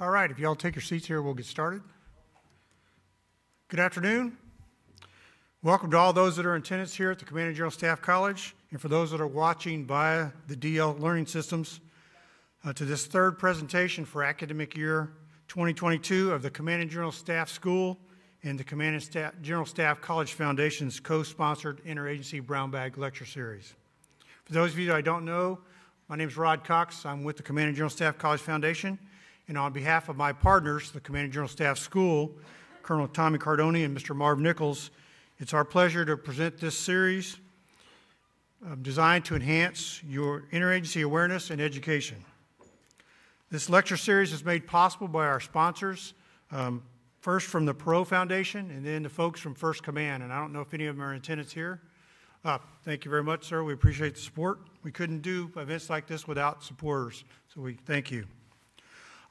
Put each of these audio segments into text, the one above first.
All right, if y'all take your seats here, we'll get started. Good afternoon. Welcome to all those that are in attendance here at the Command and General Staff College, and for those that are watching via the DL Learning Systems, uh, to this third presentation for academic year 2022 of the Command and General Staff School and the Command and Staff, General Staff College Foundation's co-sponsored interagency brown bag lecture series. For those of you that I don't know, my name is Rod Cox. I'm with the Command and General Staff College Foundation, and on behalf of my partners, the Command and General Staff School, Colonel Tommy Cardoni and Mr. Marv Nichols, it's our pleasure to present this series uh, designed to enhance your interagency awareness and education. This lecture series is made possible by our sponsors, um, first from the Perot Foundation and then the folks from First Command. And I don't know if any of them are in attendance here. Uh, thank you very much, sir. We appreciate the support. We couldn't do events like this without supporters, so we thank you.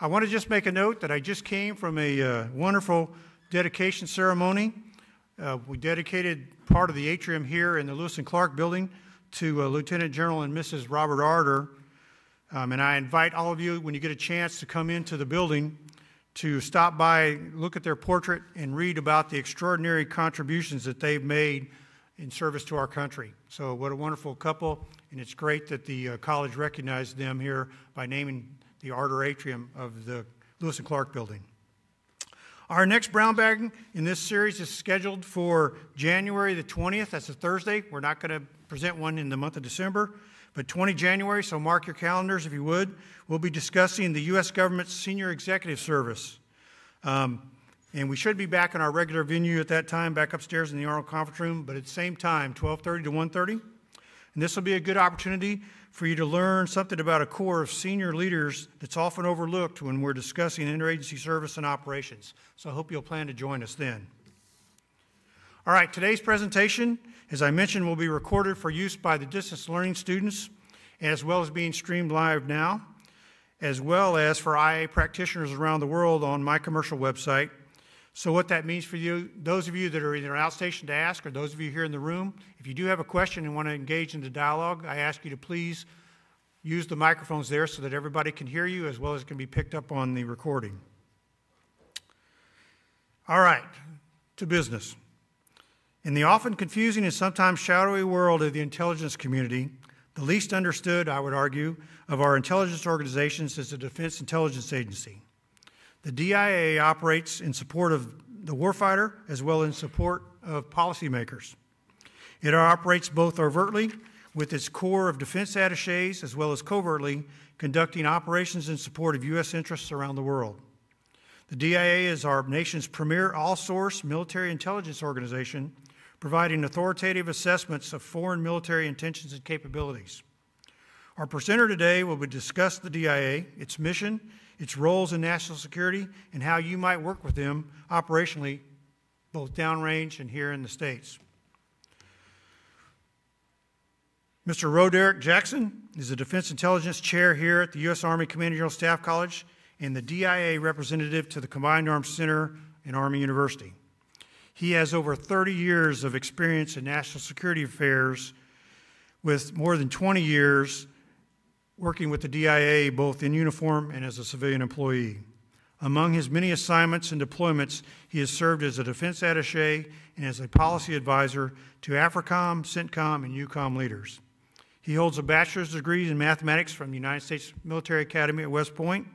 I want to just make a note that I just came from a uh, wonderful dedication ceremony. Uh, we dedicated part of the atrium here in the Lewis and Clark building to uh, Lieutenant General and Mrs. Robert Arter. Um, and I invite all of you, when you get a chance to come into the building, to stop by, look at their portrait, and read about the extraordinary contributions that they've made in service to our country. So, what a wonderful couple, and it's great that the uh, college recognized them here by naming the Arter Atrium of the Lewis and Clark building. Our next brown bag in this series is scheduled for January the 20th. That's a Thursday. We're not going to present one in the month of December, but 20 January, so mark your calendars if you would. We'll be discussing the U.S. government's senior executive service. Um, and we should be back in our regular venue at that time, back upstairs in the Arnold Conference Room, but at the same time, 1230 to 1.30. And this will be a good opportunity for you to learn something about a core of senior leaders that's often overlooked when we're discussing interagency service and operations. So I hope you'll plan to join us then. All right, today's presentation, as I mentioned, will be recorded for use by the distance learning students, as well as being streamed live now, as well as for IA practitioners around the world on my commercial website, so what that means for you, those of you that are either outstation to ask or those of you here in the room, if you do have a question and want to engage in the dialogue, I ask you to please use the microphones there so that everybody can hear you as well as it can be picked up on the recording. All right, to business. In the often confusing and sometimes shadowy world of the intelligence community, the least understood, I would argue, of our intelligence organizations is the Defense Intelligence Agency. The DIA operates in support of the warfighter as well as in support of policymakers. It operates both overtly with its core of defense attaches as well as covertly conducting operations in support of U.S. interests around the world. The DIA is our nation's premier all-source military intelligence organization providing authoritative assessments of foreign military intentions and capabilities. Our presenter today will be discuss the DIA, its mission, its roles in national security, and how you might work with them operationally, both downrange and here in the States. Mr. Roderic Jackson is the Defense Intelligence Chair here at the U.S. Army Command General Staff College and the DIA representative to the Combined Arms Center and Army University. He has over 30 years of experience in national security affairs with more than 20 years working with the DIA both in uniform and as a civilian employee. Among his many assignments and deployments, he has served as a defense attaché and as a policy advisor to AFRICOM, CENTCOM, and EUCOM leaders. He holds a bachelor's degree in mathematics from the United States Military Academy at West Point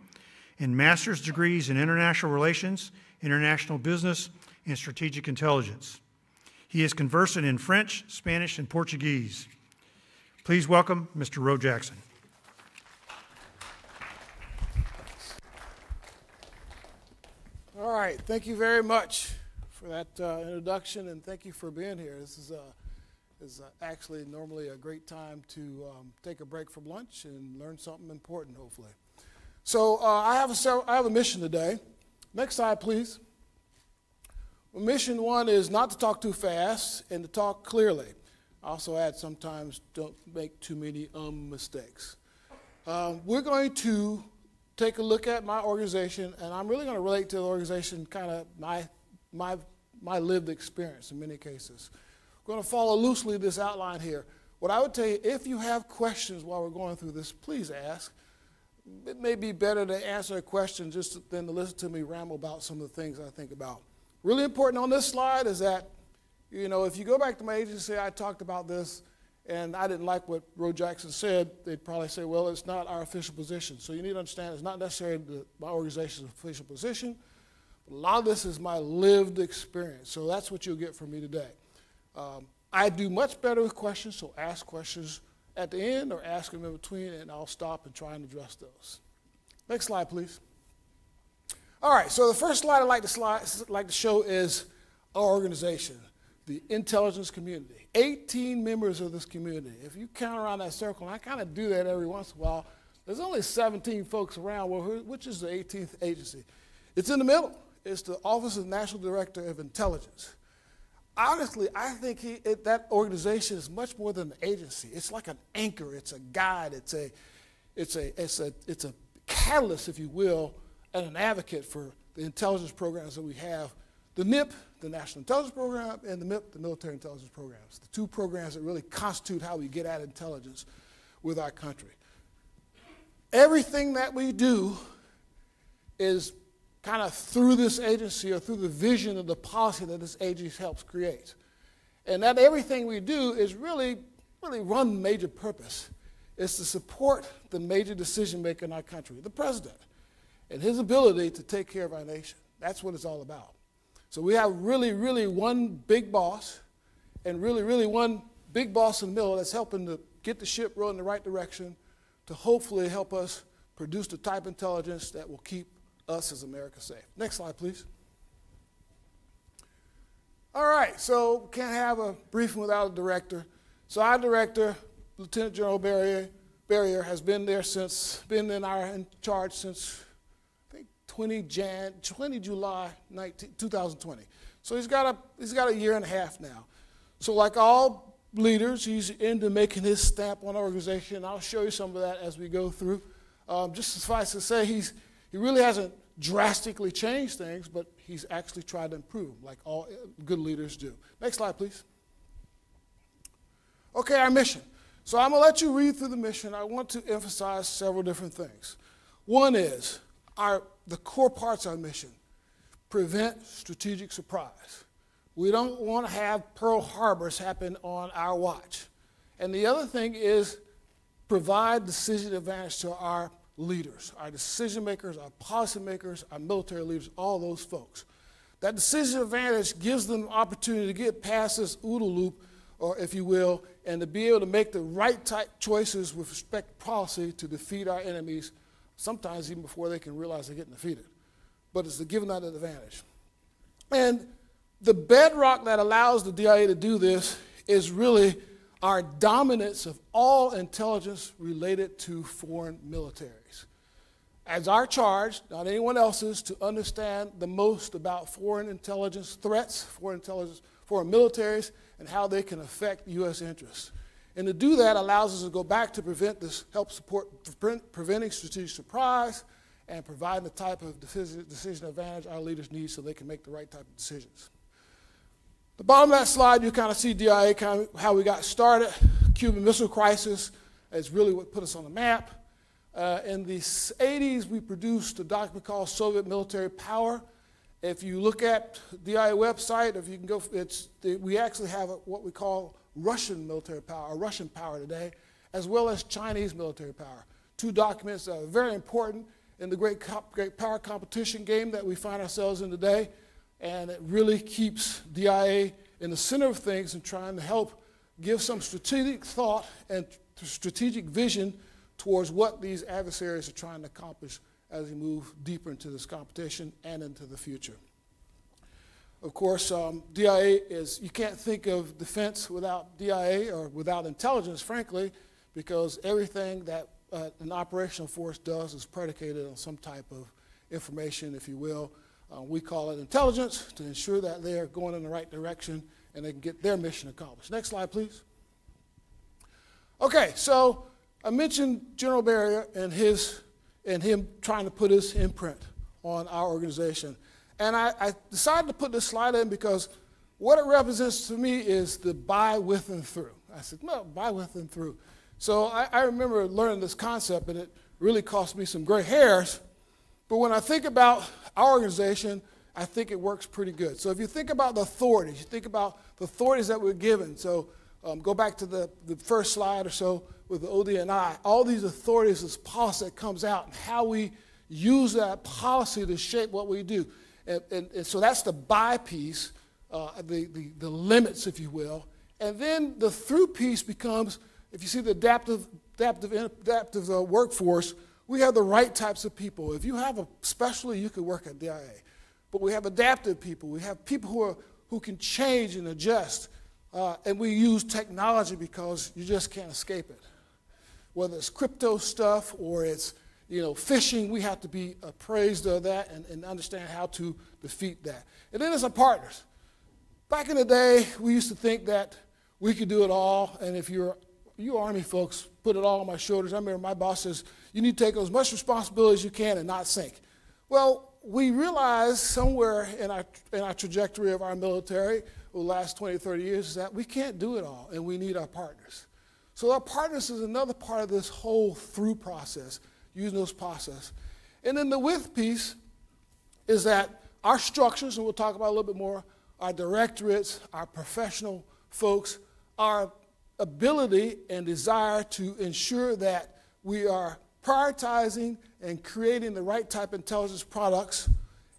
and master's degrees in international relations, international business, and strategic intelligence. He is conversant in French, Spanish, and Portuguese. Please welcome Mr. Roe Jackson. All right, thank you very much for that uh, introduction, and thank you for being here. This is, uh, is uh, actually normally a great time to um, take a break from lunch and learn something important, hopefully. So uh, I, have a, I have a mission today. Next slide, please. Well, mission one is not to talk too fast and to talk clearly. I also add sometimes don't make too many um mistakes. Um, we're going to take a look at my organization, and I'm really going to relate to the organization kind of my, my, my lived experience in many cases. We're going to follow loosely this outline here. What I would tell you, if you have questions while we're going through this, please ask. it may be better to answer a question just than to listen to me ramble about some of the things I think about. Really important on this slide is that, you know, if you go back to my agency, I talked about this and I didn't like what Roe Jackson said, they'd probably say, well, it's not our official position. So you need to understand it's not necessarily the, my organization's official position. A lot of this is my lived experience. So that's what you'll get from me today. Um, I do much better with questions, so ask questions at the end or ask them in between, and I'll stop and try and address those. Next slide, please. All right, so the first slide I'd like to, slide, like to show is our organization, the intelligence community. 18 members of this community. If you count around that circle, and I kind of do that every once in a while, there's only 17 folks around. Well, which is the 18th agency? It's in the middle. It's the Office of National Director of Intelligence. Honestly, I think he, it, that organization is much more than an agency. It's like an anchor. It's a guide. It's a, it's a, it's a, it's a catalyst, if you will, and an advocate for the intelligence programs that we have. The NIP the National Intelligence Program, and the MIP, the Military Intelligence Programs, the two programs that really constitute how we get at intelligence with our country. Everything that we do is kind of through this agency or through the vision of the policy that this agency helps create. And that everything we do is really, really one major purpose is to support the major decision maker in our country, the president, and his ability to take care of our nation. That's what it's all about. So we have really, really one big boss and really, really one big boss in the middle that's helping to get the ship rolling in the right direction to hopefully help us produce the type of intelligence that will keep us as America safe. Next slide, please. All right, so can't have a briefing without a director. So our director, Lieutenant General Berrier, Berrier has been there since, been in our in charge since 20, Jan, 20 July 19, 2020. So he's got, a, he's got a year and a half now. So like all leaders, he's into making his stamp on the organization. I'll show you some of that as we go through. Um, just suffice to say, he's, he really hasn't drastically changed things, but he's actually tried to improve, like all good leaders do. Next slide, please. Okay, our mission. So I'm going to let you read through the mission. I want to emphasize several different things. One is our, the core parts of our mission prevent strategic surprise. We don't want to have Pearl Harbors happen on our watch. And the other thing is provide decision advantage to our leaders, our decision makers, our policymakers, our military leaders, all those folks. That decision advantage gives them opportunity to get past this OODA loop, or if you will, and to be able to make the right type choices with respect to policy to defeat our enemies sometimes even before they can realize they're getting defeated. But it's the giving that advantage. And the bedrock that allows the DIA to do this is really our dominance of all intelligence related to foreign militaries. As our charge, not anyone else's, to understand the most about foreign intelligence threats, foreign intelligence, foreign militaries, and how they can affect U.S. interests. And to do that allows us to go back to prevent this, help support preventing strategic surprise and providing the type of decision, decision advantage our leaders need so they can make the right type of decisions. The bottom of that slide, you kind of see DIA, kind of how we got started. Cuban Missile Crisis is really what put us on the map. Uh, in the 80s, we produced a document called Soviet Military Power. If you look at the DIA website, if you can go, it's, we actually have a, what we call Russian military power, or Russian power today, as well as Chinese military power. Two documents that are very important in the great, great power competition game that we find ourselves in today, and it really keeps DIA in the center of things and trying to help give some strategic thought and strategic vision towards what these adversaries are trying to accomplish as we move deeper into this competition and into the future. Of course, um, DIA is, you can't think of defense without DIA or without intelligence, frankly, because everything that uh, an operational force does is predicated on some type of information, if you will. Uh, we call it intelligence to ensure that they are going in the right direction and they can get their mission accomplished. Next slide, please. Okay, so I mentioned General Berrier and his and him trying to put his imprint on our organization. And I, I, decided to put this slide in because what it represents to me is the by, with, and through. I said, no, by, with, and through. So I, I remember learning this concept, and it really cost me some gray hairs. But when I think about our organization, I think it works pretty good. So if you think about the authorities, you think about the authorities that we're given. So um, go back to the, the first slide or so with the ODNI. All these authorities, this policy that comes out, and how we use that policy to shape what we do. And, and, and so that's the by piece, uh, the, the, the limits, if you will. And then the through piece becomes, if you see the adaptive, adaptive, adaptive uh, workforce, we have the right types of people. If you have a specialty, you could work at DIA. But we have adaptive people. We have people who, are, who can change and adjust. Uh, and we use technology because you just can't escape it. Whether it's crypto stuff or it's you know, phishing, we have to be appraised of that and, and understand how to defeat that. And then there's our partners. Back in the day, we used to think that we could do it all, and if you're you Army folks put it all on my shoulders. I remember my boss says, you need to take as much responsibility as you can and not sink. Well, we realized somewhere in our, in our trajectory of our military over the last 20, 30 years is that we can't do it all, and we need our partners. So our partners is another part of this whole through process, using those process. And then the with piece is that our structures, and we'll talk about a little bit more, our directorates, our professional folks, our ability and desire to ensure that we are prioritizing and creating the right type of intelligence products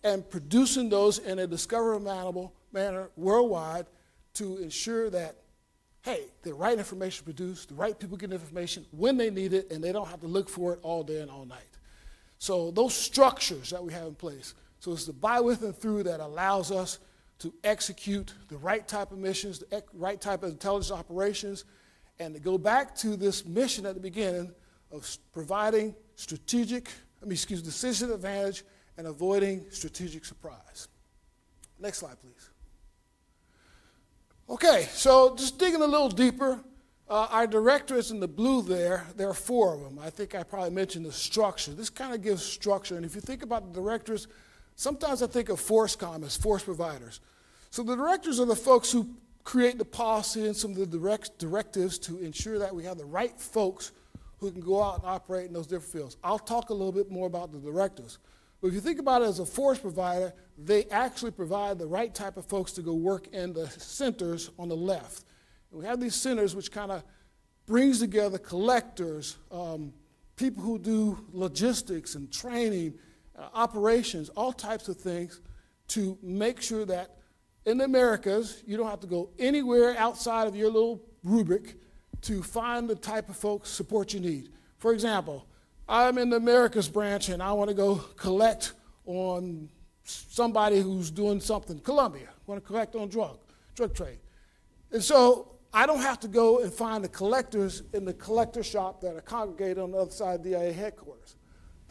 and producing those in a discoverable manner worldwide to ensure that, hey, the right information produced, the right people get information when they need it, and they don't have to look for it all day and all night. So those structures that we have in place. So it's the by, with, and through that allows us to execute the right type of missions, the right type of intelligence operations, and to go back to this mission at the beginning of providing strategic, I mean, excuse me, decision advantage and avoiding strategic surprise. Next slide, please. Okay, so just digging a little deeper, uh, our directorates in the blue there, there are four of them. I think I probably mentioned the structure. This kind of gives structure. And if you think about the directors, sometimes I think of FORSCOM as force providers. So the directors are the folks who create the policy and some of the direct, directives to ensure that we have the right folks who can go out and operate in those different fields. I'll talk a little bit more about the directors. But if you think about it as a force provider, they actually provide the right type of folks to go work in the centers on the left. And we have these centers which kind of brings together collectors, um, people who do logistics and training, uh, operations, all types of things to make sure that in the Americas, you don't have to go anywhere outside of your little rubric to find the type of folks support you need. For example, I'm in the Americas branch and I want to go collect on somebody who's doing something. Colombia, I want to collect on drug, drug trade. And so I don't have to go and find the collectors in the collector shop that are congregated on the other side of DIA headquarters.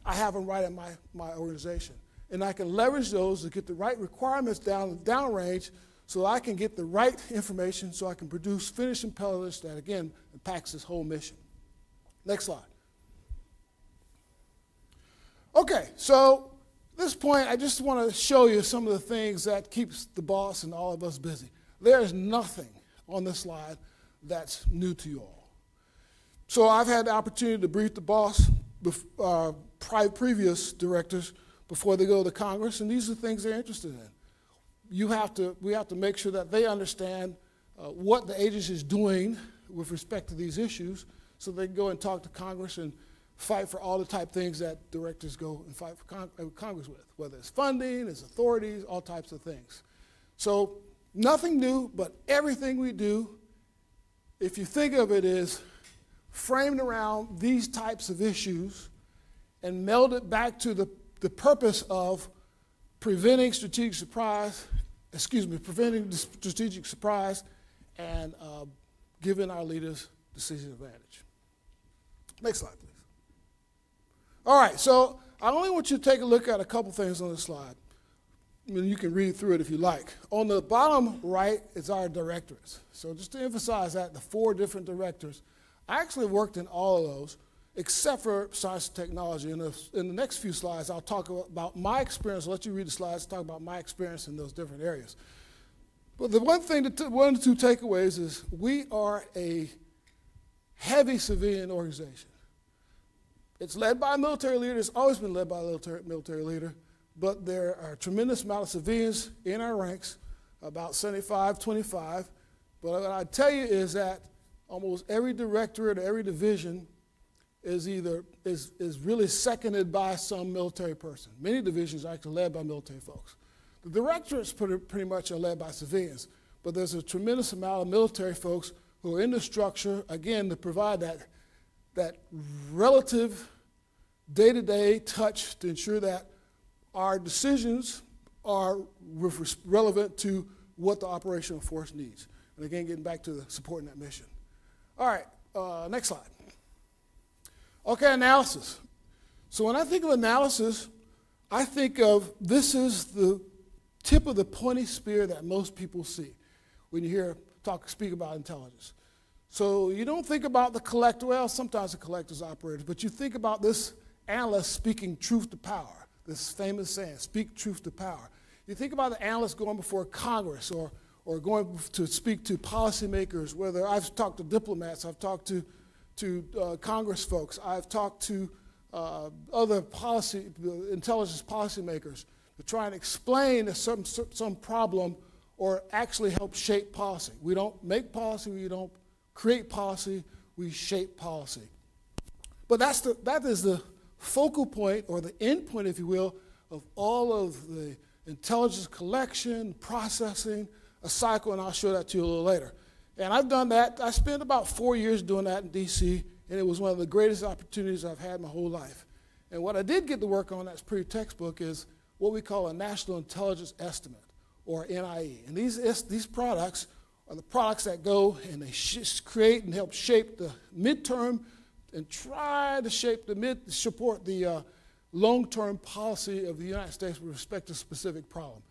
I have them right at my, my organization and I can leverage those to get the right requirements down downrange so I can get the right information so I can produce finished intelligence that, again, impacts this whole mission. Next slide. Okay, so this point, I just want to show you some of the things that keeps the boss and all of us busy. There is nothing on this slide that's new to you all. So I've had the opportunity to brief the boss, uh, previous directors, before they go to Congress, and these are the things they're interested in. You have to, we have to make sure that they understand uh, what the agency is doing with respect to these issues so they can go and talk to Congress and fight for all the type things that directors go and fight for Con uh, Congress with, whether it's funding, it's authorities, all types of things. So nothing new, but everything we do, if you think of it as framed around these types of issues and meld it back to the the purpose of preventing strategic surprise, excuse me, preventing strategic surprise and uh, giving our leaders decision advantage. Next slide, please. All right, so I only want you to take a look at a couple things on this slide. I mean, you can read through it if you like. On the bottom right is our directorates. So just to emphasize that, the four different directors, I actually worked in all of those except for science and technology. In the, in the next few slides, I'll talk about my experience. I'll let you read the slides, talk about my experience in those different areas. But the one thing, that one of the two takeaways is we are a heavy civilian organization. It's led by a military leader. It's always been led by a military, military leader. But there are a tremendous amount of civilians in our ranks, about 75, 25. But what I tell you is that almost every directorate, every division is either is, is really seconded by some military person. Many divisions are actually led by military folks. The directorates pretty, pretty much are led by civilians, but there's a tremendous amount of military folks who are in the structure, again, to provide that, that relative day to day touch to ensure that our decisions are relevant to what the operational force needs. And again, getting back to supporting that mission. All right, uh, next slide. Okay, analysis. So when I think of analysis, I think of this is the tip of the pointy spear that most people see when you hear talk speak about intelligence. So you don't think about the collector, well, sometimes the collector's operators, but you think about this analyst speaking truth to power, this famous saying, speak truth to power. You think about the analyst going before Congress or, or going to speak to policymakers, whether I've talked to diplomats, I've talked to, to uh, Congress folks, I've talked to uh, other policy, intelligence policymakers to try and explain some, some problem or actually help shape policy. We don't make policy, we don't create policy, we shape policy. But that's the, that is the focal point or the end point, if you will, of all of the intelligence collection, processing, a cycle, and I'll show that to you a little later. And I've done that. I spent about four years doing that in D.C., and it was one of the greatest opportunities I've had my whole life. And what I did get to work on that's pretty textbook is what we call a National Intelligence Estimate, or NIE. And these, these products are the products that go and they create and help shape the midterm and try to shape the mid, support the uh, long-term policy of the United States with respect to a specific problem.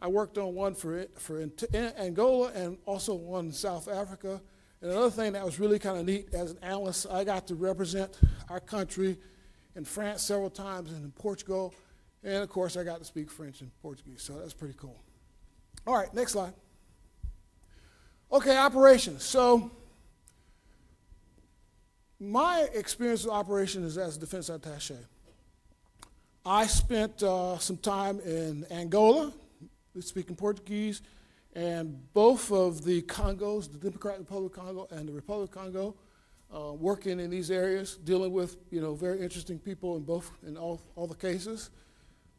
I worked on one for, for Angola and also one in South Africa. And another thing that was really kind of neat as an analyst, I got to represent our country in France several times and in Portugal. And of course, I got to speak French and Portuguese, so that's pretty cool. All right, next slide. Okay, operations. So my experience with operations is as a defense attache. I spent uh, some time in Angola, speaking Portuguese, and both of the Congos, the Democratic Republic of Congo and the Republic of Congo, uh, working in these areas, dealing with you know very interesting people in both in all, all the cases.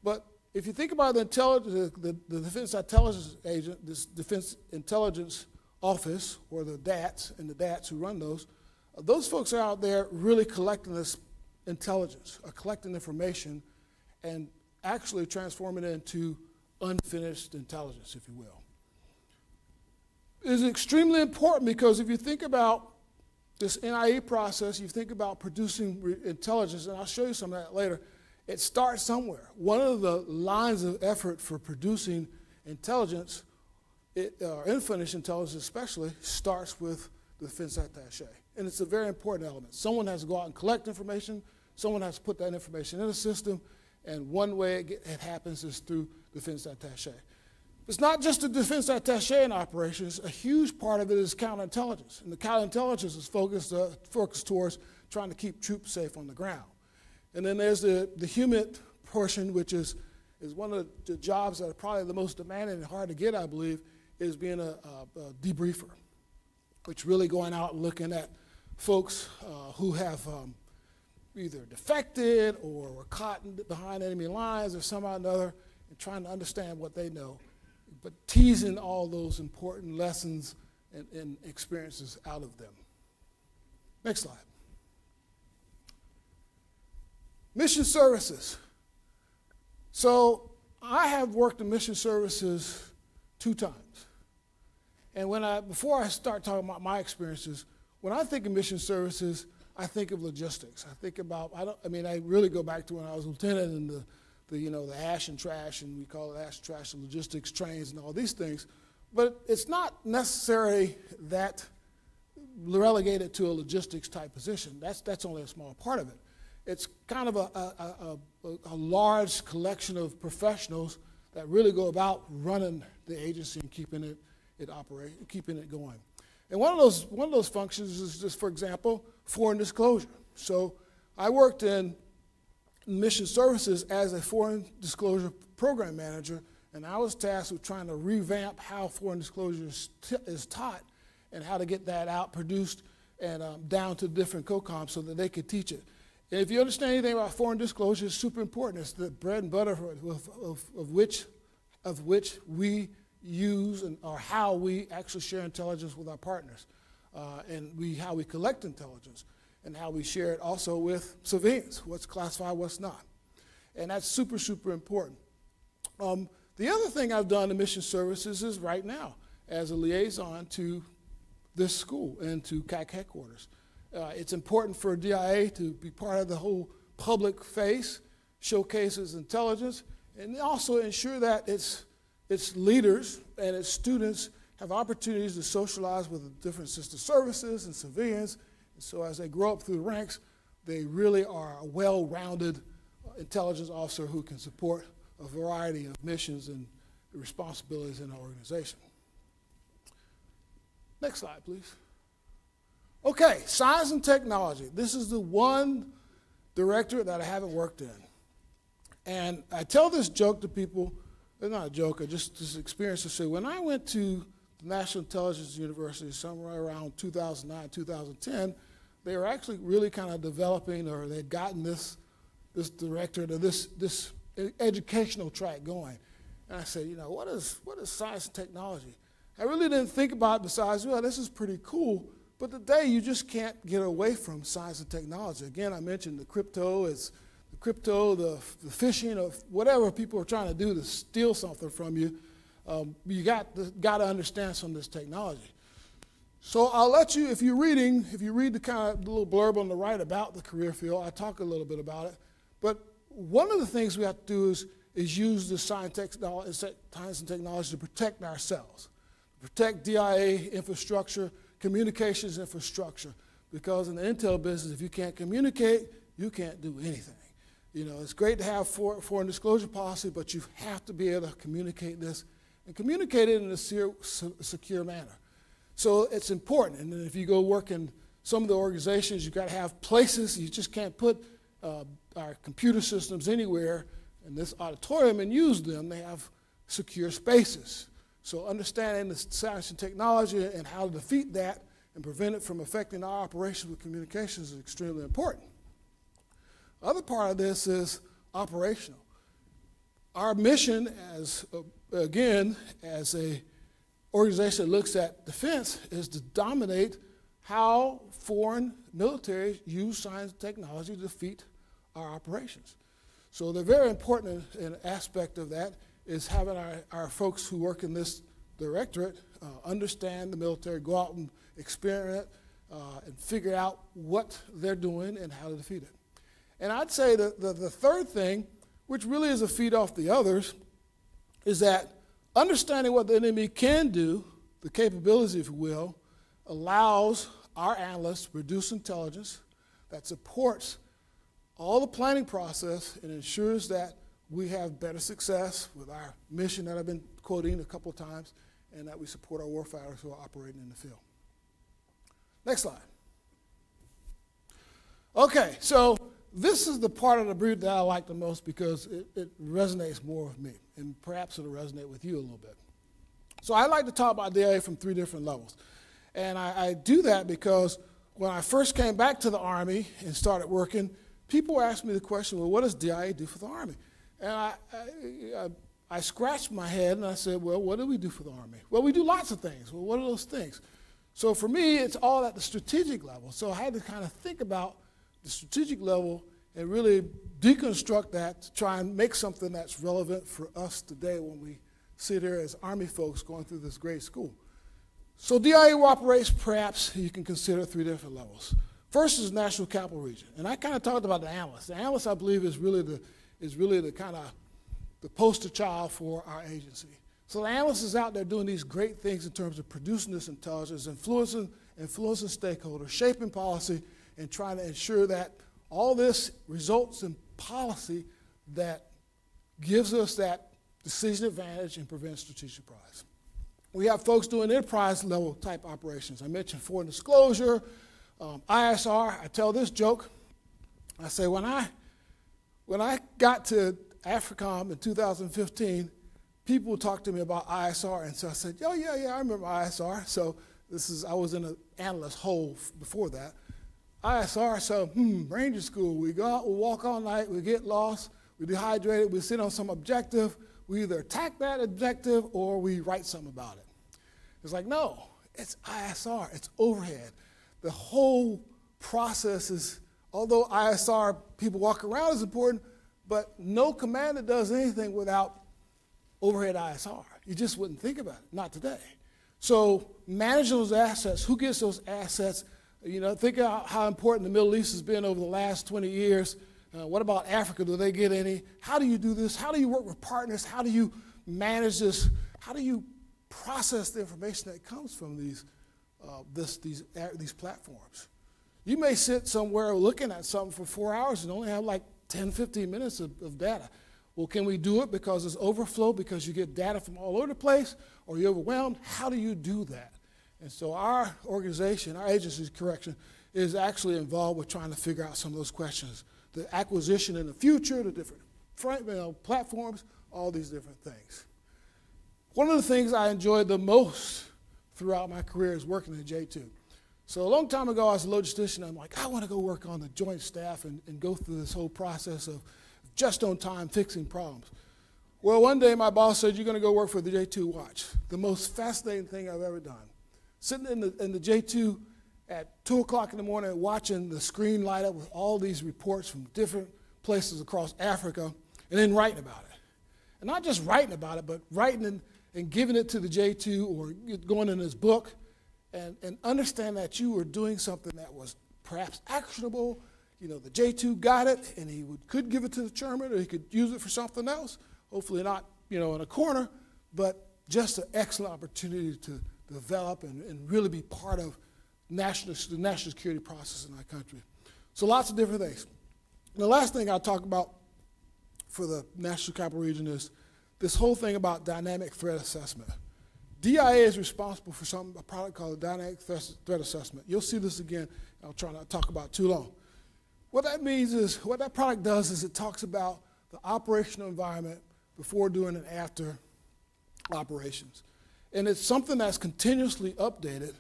But if you think about the intelligence, the, the Defense Intelligence Agent, this Defense Intelligence Office, or the DATs and the DATs who run those, uh, those folks are out there really collecting this intelligence, or collecting information, and actually transforming it into unfinished intelligence, if you will. It is extremely important because if you think about this NIE process, you think about producing intelligence, and I'll show you some of that later, it starts somewhere. One of the lines of effort for producing intelligence, it, uh, unfinished intelligence especially, starts with the defense attache and it's a very important element. Someone has to go out and collect information, someone has to put that information in a system, and one way it, get, it happens is through the defense attache. It's not just the defense attache in operations, a huge part of it is counterintelligence. And the counterintelligence is focused, uh, focused towards trying to keep troops safe on the ground. And then there's the, the human portion, which is, is one of the jobs that are probably the most demanding and hard to get, I believe, is being a, a, a debriefer, which really going out and looking at folks uh, who have um, either defected or were caught behind enemy lines or somehow or another and trying to understand what they know, but teasing all those important lessons and, and experiences out of them. Next slide. Mission services. So I have worked in mission services two times. And when I, before I start talking about my experiences, when I think of mission services, I think of logistics. I think about, I, don't, I mean, I really go back to when I was a lieutenant and the, the, you know, the ash and trash, and we call it ash and trash and logistics trains and all these things. But it's not necessarily that relegated to a logistics type position. That's, that's only a small part of it. It's kind of a, a, a, a large collection of professionals that really go about running the agency and keeping it, it operate, keeping it going. And one of those, one of those functions is just, for example, foreign disclosure. So I worked in mission services as a foreign disclosure program manager, and I was tasked with trying to revamp how foreign disclosure is, is taught and how to get that out, produced, and um, down to different COCOMs so that they could teach it. And if you understand anything about foreign disclosure, it's super important. It's the bread and butter of, of, of which, of which we use and, or how we actually share intelligence with our partners, uh, and we, how we collect intelligence, and how we share it also with civilians, what's classified, what's not. And that's super, super important. Um, the other thing I've done in mission services is right now as a liaison to this school and to CAC headquarters. Uh, it's important for DIA to be part of the whole public face, showcases intelligence, and also ensure that its, its leaders and its students have opportunities to socialize with different sister services and civilians. And so as they grow up through the ranks, they really are a well-rounded uh, intelligence officer who can support a variety of missions and responsibilities in the organization. Next slide, please. Okay, science and technology. This is the one directorate that I haven't worked in. And I tell this joke to people, it's not a joke, I just this experience to say, when I went to the National Intelligence University somewhere around 2009, 2010, they were actually really kind of developing or they'd gotten this, this directorate or this, this educational track going. And I said, you know, what is, what is science and technology? I really didn't think about it besides, well, this is pretty cool. But today you just can't get away from science and technology. Again, I mentioned the crypto is crypto, the, the phishing, of whatever people are trying to do to steal something from you. Um, you got to, got to understand some of this technology. So I'll let you, if you're reading, if you read the kind of little blurb on the right about the career field, I talk a little bit about it. But one of the things we have to do is, is use the science, science and technology to protect ourselves protect DIA infrastructure, communications infrastructure. Because in the intel business, if you can't communicate, you can't do anything. You know, it's great to have for foreign disclosure policy, but you have to be able to communicate this and communicate it in a secure manner. So it's important. And if you go work in some of the organizations, you've got to have places. You just can't put uh, our computer systems anywhere in this auditorium and use them. They have secure spaces. So understanding the science and technology and how to defeat that and prevent it from affecting our operations with communications is extremely important. Other part of this is operational. Our mission as, uh, again, as a organization that looks at defense is to dominate how foreign militaries use science and technology to defeat our operations. So the very important an aspect of that is having our, our folks who work in this directorate uh, understand the military, go out and experiment uh, and figure out what they're doing and how to defeat it. And I'd say that the, the third thing, which really is a feed off the others, is that understanding what the enemy can do, the capabilities, if you will, allows our analysts to produce intelligence that supports all the planning process and ensures that we have better success with our mission that I've been quoting a couple of times, and that we support our warfighters who are operating in the field. Next slide. Okay, so this is the part of the brief that I like the most because it, it resonates more with me, and perhaps it'll resonate with you a little bit. So I like to talk about DIA from three different levels. And I, I do that because when I first came back to the Army and started working, people asked me the question, well, what does DIA do for the Army? And I, I, I, scratched my head and I said, well, what do we do for the Army? Well, we do lots of things. Well, what are those things? So for me, it's all at the strategic level. So I had to kind of think about the strategic level and really deconstruct that to try and make something that's relevant for us today when we sit here as Army folks going through this great school. So DIA operates perhaps you can consider three different levels. First is National Capital Region. And I kind of talked about the analyst. The analyst, I believe, is really the is really the kind of the poster child for our agency. So the analyst is out there doing these great things in terms of producing this intelligence, influencing, influencing stakeholders, shaping policy, and trying to ensure that all this results in policy that gives us that decision advantage and prevents strategic surprise. We have folks doing enterprise level type operations. I mentioned foreign disclosure, um, ISR. I tell this joke. I say, when I when I got to AFRICOM in 2015, people talked to me about ISR, and so I said, "Oh yeah, yeah, I remember ISR." So this is I was in an analyst hole before that. ISR, so hmm, Ranger School. We go out, we walk all night, we get lost, we dehydrated, we sit on some objective. We either attack that objective or we write something about it. It's like no, it's ISR. It's overhead. The whole process is although ISR people walk around is important, but no commander does anything without overhead ISR. You just wouldn't think about it, not today. So manage those assets. Who gets those assets? You know, think how important the Middle East has been over the last 20 years. Uh, what about Africa? Do they get any? How do you do this? How do you work with partners? How do you manage this? How do you process the information that comes from these, uh, this, these, these platforms? You may sit somewhere looking at something for four hours and only have like 10, 15 minutes of, of data. Well, can we do it because it's overflow, because you get data from all over the place, or you're overwhelmed? How do you do that? And so our organization, our agency's correction, is actually involved with trying to figure out some of those questions. The acquisition in the future, the different front, you know, platforms, all these different things. One of the things I enjoyed the most throughout my career is working in J2. So a long time ago, I was a logistician. I'm like, I want to go work on the joint staff and, and go through this whole process of just on time fixing problems. Well, one day my boss said, You're going to go work for the J2 Watch. The most fascinating thing I've ever done. Sitting in the, in the J2 at 2 o'clock in the morning watching the screen light up with all these reports from different places across Africa and then writing about it. And not just writing about it, but writing and, and giving it to the J2 or going in his book and, and understand that you were doing something that was perhaps actionable. You know, the J2 got it, and he would, could give it to the chairman, or he could use it for something else. Hopefully not, you know, in a corner, but just an excellent opportunity to develop and, and really be part of national, the national security process in our country. So lots of different things. And the last thing I'll talk about for the National Capital Region is this whole thing about dynamic threat assessment. DIA is responsible for something, a product called Dynamic Threat Assessment. You'll see this again. I'll try not to talk about too long. What that means is, what that product does is it talks about the operational environment before, during, and after operations. And it's something that's continuously updated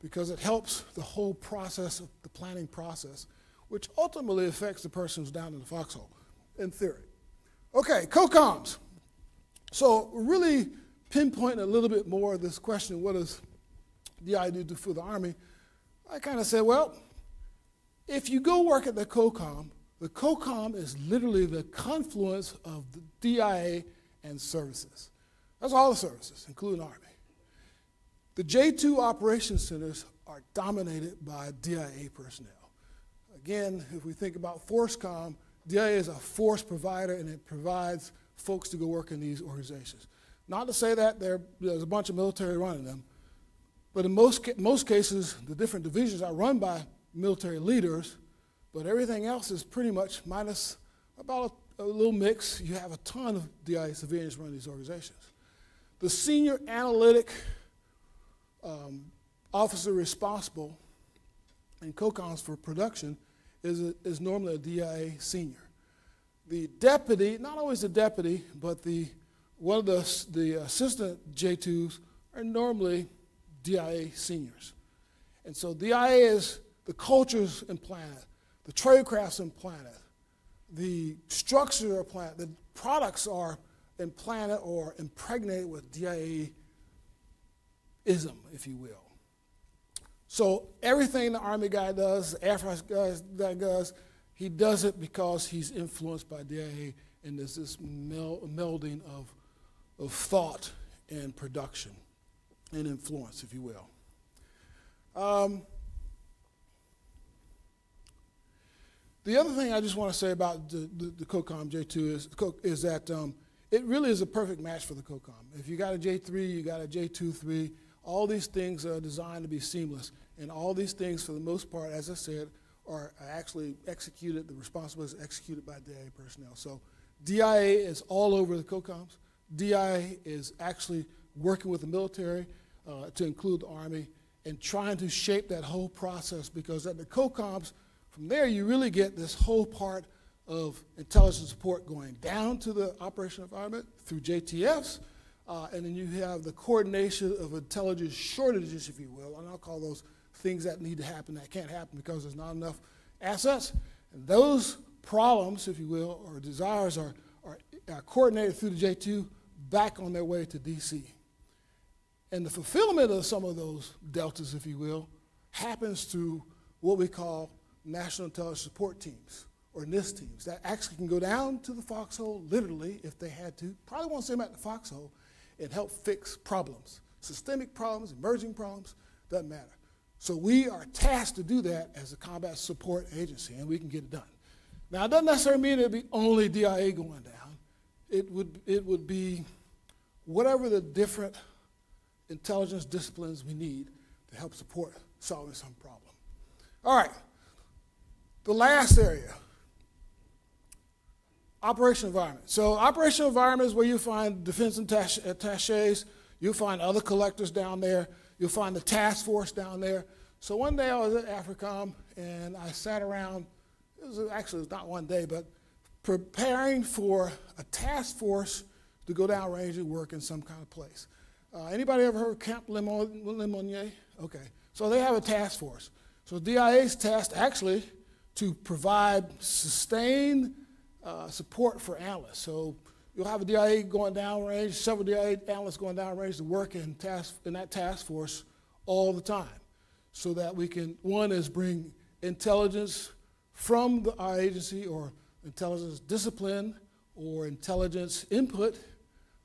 because it helps the whole process of the planning process, which ultimately affects the person who's down in the foxhole, in theory. Okay, COCOMs. So really pinpoint a little bit more of this question, what does DI do for the Army? I kind of said, well, if you go work at the COCOM, the COCOM is literally the confluence of the DIA and services. That's all the services, including Army. The J2 operation centers are dominated by DIA personnel. Again, if we think about FORSCOM, DIA is a force provider and it provides folks to go work in these organizations. Not to say that there's a bunch of military running them, but in most, most cases, the different divisions are run by military leaders, but everything else is pretty much minus about a, a little mix. You have a ton of DIA civilians running these organizations. The senior analytic um, officer responsible in COCOMs for production is, a, is normally a DIA senior. The deputy, not always the deputy, but the one of the, the assistant J2s are normally DIA seniors. And so DIA is the cultures implanted, the tradecrafts implanted, the structure implanted, the products are implanted or impregnated with DIA ism, if you will. So everything the Army guy does, the Air Force guy does, he does it because he's influenced by DIA, and there's this mel melding of of thought and production and influence, if you will. Um, the other thing I just want to say about the, the, the COCOM J2 is, is that um, it really is a perfect match for the COCOM. If you got a J3, you got a J23, all these things are designed to be seamless. And all these things, for the most part, as I said, are actually executed, the responsibility is executed by DIA personnel. So DIA is all over the COCOMs. DIA is actually working with the military uh, to include the Army and trying to shape that whole process because at the COCOMs, from there you really get this whole part of intelligence support going down to the operational environment through JTFs, uh, and then you have the coordination of intelligence shortages, if you will, and I'll call those things that need to happen that can't happen because there's not enough assets. And those problems, if you will, or desires are, are, are coordinated through the J2 back on their way to DC. And the fulfillment of some of those deltas, if you will, happens through what we call National Intelligence Support Teams or NIST teams that actually can go down to the foxhole, literally, if they had to. Probably won't send them at the foxhole and help fix problems. Systemic problems, emerging problems, doesn't matter. So we are tasked to do that as a combat support agency, and we can get it done. Now, it doesn't necessarily mean it'll be only DIA going down. It would, it would be whatever the different intelligence disciplines we need to help support solving some problem. All right, the last area, operation environment. So operational environment is where you find defense attaches, you'll find other collectors down there, you'll find the task force down there. So one day I was at AFRICOM and I sat around, it was actually it was not one day, but preparing for a task force to go downrange and work in some kind of place. Uh, anybody ever heard of Camp Lemonnier? Okay, so they have a task force. So DIA's task actually to provide sustained uh, support for analysts. So you'll have a DIA going downrange, several DIA analysts going downrange to work in, task, in that task force all the time so that we can, one is bring intelligence from the, our agency or intelligence discipline or intelligence input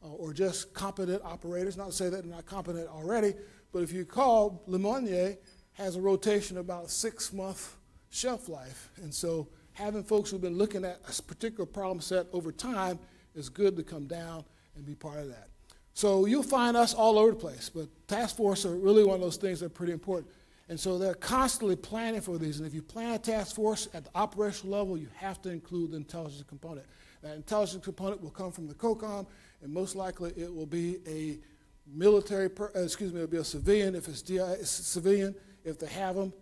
uh, or just competent operators. Not to say that they're not competent already, but if you call, Lemonnier has a rotation about six month shelf life. And so having folks who've been looking at a particular problem set over time is good to come down and be part of that. So you'll find us all over the place, but task force are really one of those things that are pretty important. And so they're constantly planning for these. And if you plan a task force at the operational level, you have to include the intelligence component. That intelligence component will come from the COCOM, and most likely it will be a military, per, uh, excuse me, it'll be a civilian if it's, DI, civilian, if they have them,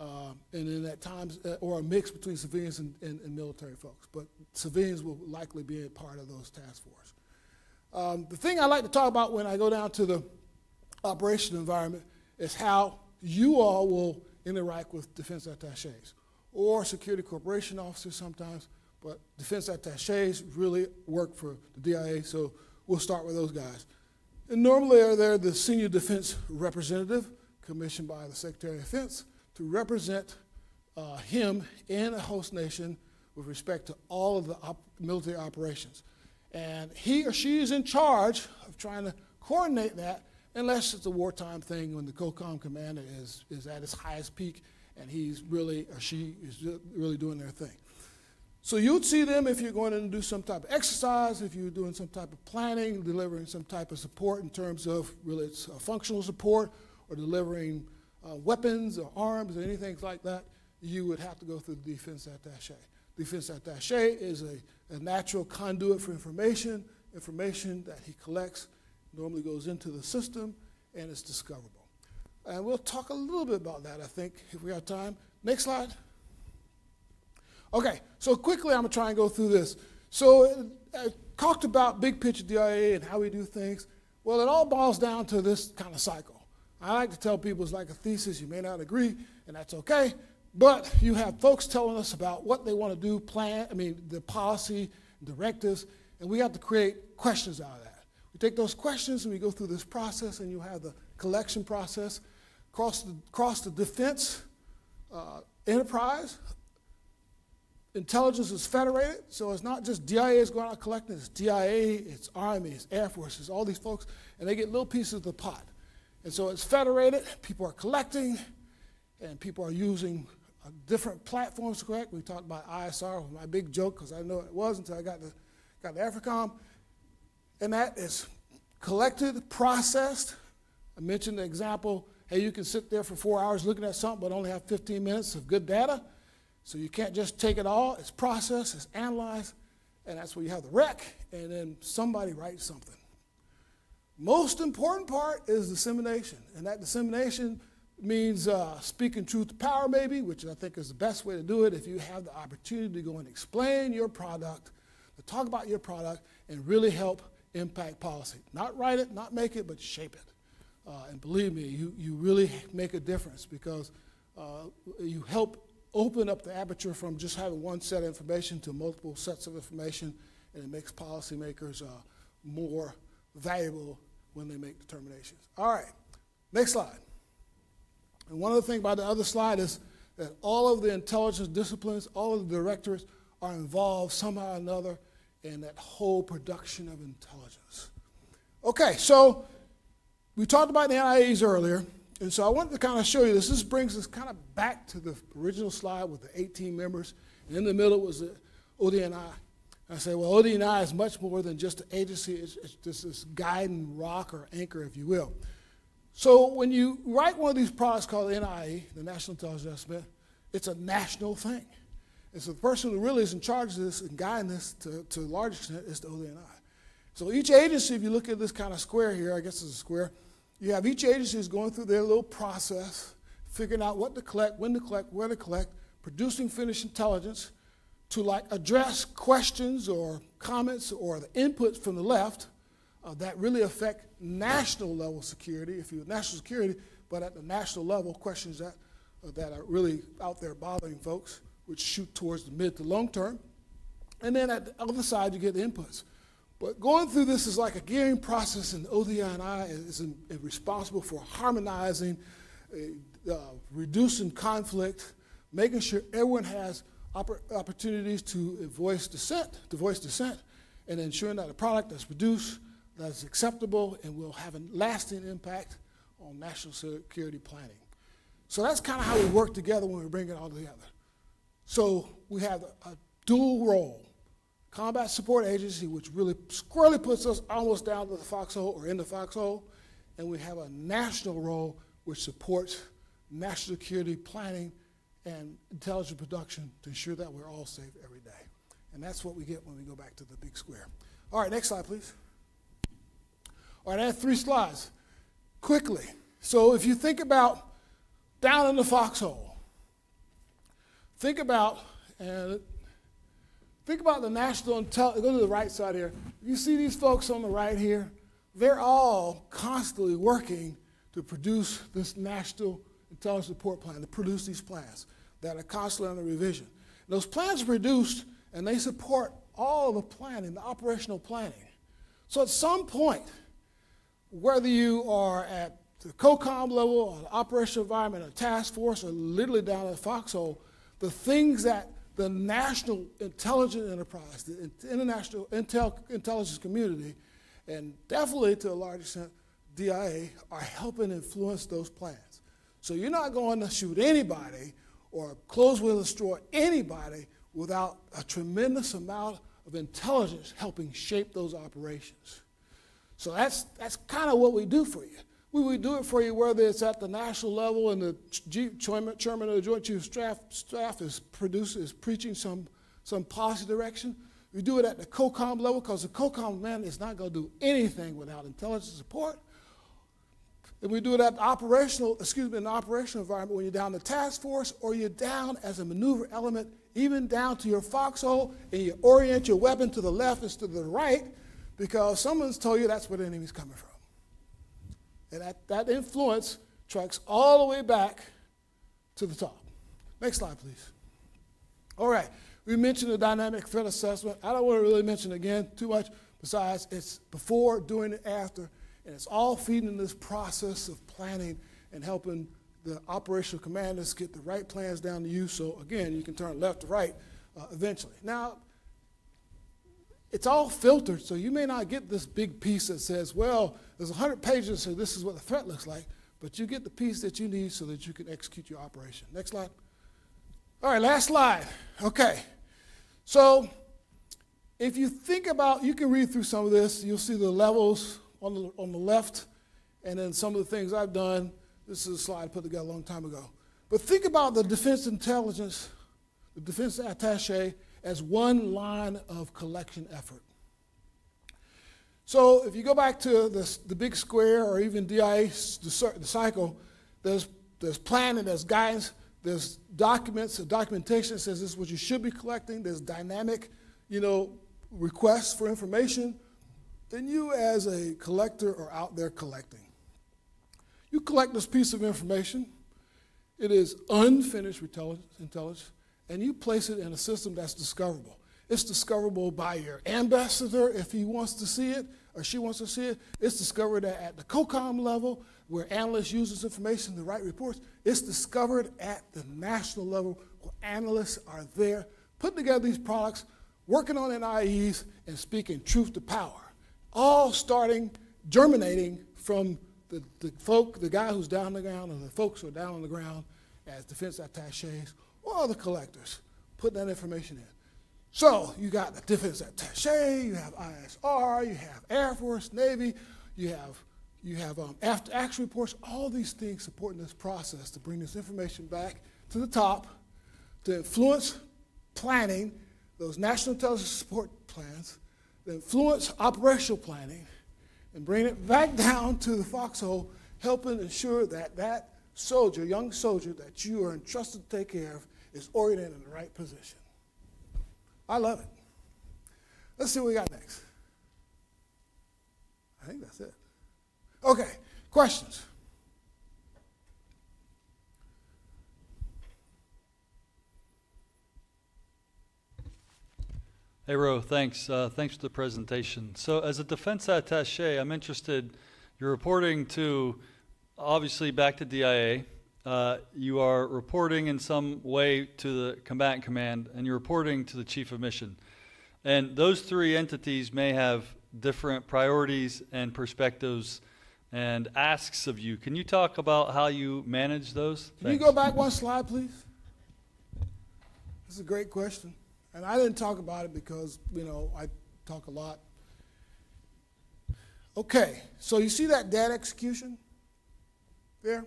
uh, and then at times, uh, or a mix between civilians and, and, and, military folks. But civilians will likely be a part of those task force. Um, the thing I like to talk about when I go down to the operation environment is how you all will interact with defense attaches or security corporation officers sometimes, but defense attaches really work for the DIA, so we'll start with those guys. And normally they're the senior defense representative commissioned by the Secretary of Defense to represent uh, him in a host nation with respect to all of the op military operations. And he or she is in charge of trying to coordinate that unless it's a wartime thing when the COCOM commander is, is at his highest peak and he's really, or she is really doing their thing. So you'd see them if you're going to do some type of exercise, if you're doing some type of planning, delivering some type of support in terms of really it's functional support or delivering uh, weapons or arms or anything like that, you would have to go through the defense attache. Defense attache is a, a natural conduit for information, information that he collects normally goes into the system and it's discoverable. And we'll talk a little bit about that, I think, if we have time. Next slide. Okay, so quickly I'm going to try and go through this. So I talked about big picture DIA and how we do things. Well, it all boils down to this kind of cycle. I like to tell people it's like a thesis. You may not agree, and that's okay. But you have folks telling us about what they want to do, plan, I mean, the policy, directives, and we have to create questions out of that. We take those questions and we go through this process, and you have the collection process. Across the, across the defense uh, enterprise, intelligence is federated, so it's not just DIA is going out collecting, it's DIA, it's Army, it's Air Force, it's all these folks, and they get little pieces of the pot. And so it's federated, people are collecting, and people are using uh, different platforms to collect. We talked about ISR, my big joke, because I know it was until I got to, got to AFRICOM. And that is collected, processed. I mentioned the example, hey, you can sit there for four hours looking at something, but only have 15 minutes of good data. So you can't just take it all. It's processed, it's analyzed, and that's where you have the rec, and then somebody writes something. Most important part is dissemination, and that dissemination means uh, speaking truth to power, maybe, which I think is the best way to do it if you have the opportunity to go and explain your product, to talk about your product, and really help impact policy. Not write it, not make it, but shape it. Uh, and believe me, you, you really make a difference because uh, you help open up the aperture from just having one set of information to multiple sets of information, and it makes policymakers uh, more valuable when they make determinations. All right, next slide. And one of the things about the other slide is that all of the intelligence disciplines, all of the directors are involved somehow or another in that whole production of intelligence. Okay, so we talked about the NIAs earlier, and so I wanted to kind of show you this. This brings us kind of back to the original slide with the 18 members, and in the middle was the ODNI. I say, well, ODNI is much more than just an agency, it's, it's just this guiding rock or anchor, if you will. So when you write one of these products called NIE, the National Intelligence Estimate, it's a national thing. And so the person who really is in charge of this and guiding this to, to a large extent is the ODNI. So each agency, if you look at this kind of square here, I guess it's a square, you have each agency is going through their little process, figuring out what to collect, when to collect, where to collect, producing finished intelligence to like address questions or comments or the inputs from the left uh, that really affect national level security, if you national security, but at the national level, questions that, uh, that are really out there bothering folks, which shoot towards the mid to long term. And then at the other side, you get the inputs. But going through this is like a gearing process, and ODNI is, in, responsible for harmonizing, uh, uh, reducing conflict, making sure everyone has oppor opportunities to voice dissent, to voice dissent, and ensuring that the product that's produced that's acceptable and will have a lasting impact on national security planning. So that's kind of how we work together when we bring it all together. So we have a, a dual role combat support agency, which really squarely puts us almost down to the foxhole or in the foxhole, and we have a national role which supports national security planning and intelligent production to ensure that we're all safe every day. And that's what we get when we go back to the big square. All right, next slide, please. All right, I have three slides. Quickly. So if you think about down in the foxhole, think about, and think about the national intelligence, go to the right side here. You see these folks on the right here? They're all constantly working to produce this national intelligence support plan, to produce these plans that are constantly under revision. Those plans are produced and they support all the planning, the operational planning. So at some point, whether you are at the COCOM level or the operational environment, a task force, or literally down at Foxhole, the things that the national intelligence enterprise, the international intel, intelligence community, and definitely to a large extent DIA, are helping influence those plans. So you're not going to shoot anybody or close with destroy anybody without a tremendous amount of intelligence helping shape those operations. So that's, that's kind of what we do for you. We, do it for you whether it's at the national level and the chairman of the Joint Chiefs Staff, staff is, produce, is preaching some, some policy direction. We do it at the COCOM level because the COCOM man is not going to do anything without intelligence support. And we do it at the operational, excuse me, in the operational environment when you're down the task force or you're down as a maneuver element, even down to your foxhole, and you orient your weapon to the left instead of the right because someone's told you that's where the enemy's coming from. And that, that influence tracks all the way back to the top. Next slide, please. All right, we mentioned the dynamic threat assessment. I don't want to really mention again too much, besides it's before, during, and after, and it's all feeding this process of planning and helping the operational commanders get the right plans down to you so, again, you can turn left to right uh, eventually. Now, it's all filtered, so you may not get this big piece that says, well, there's 100 pages, so this is what the threat looks like, but you get the piece that you need so that you can execute your operation. Next slide. All right, last slide. Okay. So if you think about, you can read through some of this. You'll see the levels on the, on the left, and then some of the things I've done. This is a slide I put together a long time ago. But think about the defense intelligence, the defense attache, as one line of collection effort. So if you go back to the, the big square or even DIA, the, the cycle, there's there's planning, there's guidance, there's documents, a documentation says this is what you should be collecting. There's dynamic, you know, requests for information. Then you, as a collector, are out there collecting. You collect this piece of information. It is unfinished intelligence, and you place it in a system that's discoverable. It's discoverable by your ambassador if he wants to see it or she wants to see it. It's discovered at the COCOM level where analysts use this information to write reports. It's discovered at the national level where analysts are there putting together these products, working on NIEs, and speaking truth to power. All starting, germinating from the, the folk, the guy who's down on the ground, and the folks who are down on the ground as defense attaches, or the collectors, putting that information in. So you got the defense attache, you have ISR, you have Air Force, Navy, you have you have um, after action reports, all these things supporting this process to bring this information back to the top to influence planning, those national intelligence support plans, influence operational planning, and bring it back down to the foxhole, helping ensure that that soldier, young soldier that you are entrusted to take care of, is oriented in the right position. I love it. Let's see what we got next. I think that's it. Okay, questions? Hey, Ro, thanks. Uh, thanks for the presentation. So, as a defense attache, I'm interested. You're reporting to, obviously, back to DIA, uh, you are reporting in some way to the combatant command, and you're reporting to the chief of mission. And those three entities may have different priorities and perspectives and asks of you. Can you talk about how you manage those? Can Thanks. you go back one slide, please? This is a great question. And I didn't talk about it because, you know, I talk a lot. Okay, so you see that data execution there?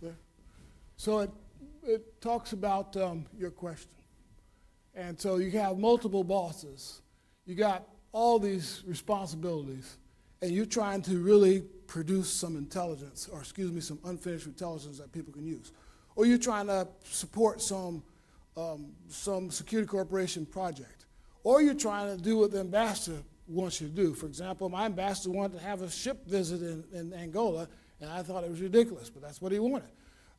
there? So it, it talks about um, your question. And so you have multiple bosses. You got all these responsibilities, and you're trying to really produce some intelligence, or excuse me, some unfinished intelligence that people can use. Or you're trying to support some, um, some security corporation project. Or you're trying to do what the ambassador wants you to do. For example, my ambassador wanted to have a ship visit in, in Angola, and I thought it was ridiculous, but that's what he wanted.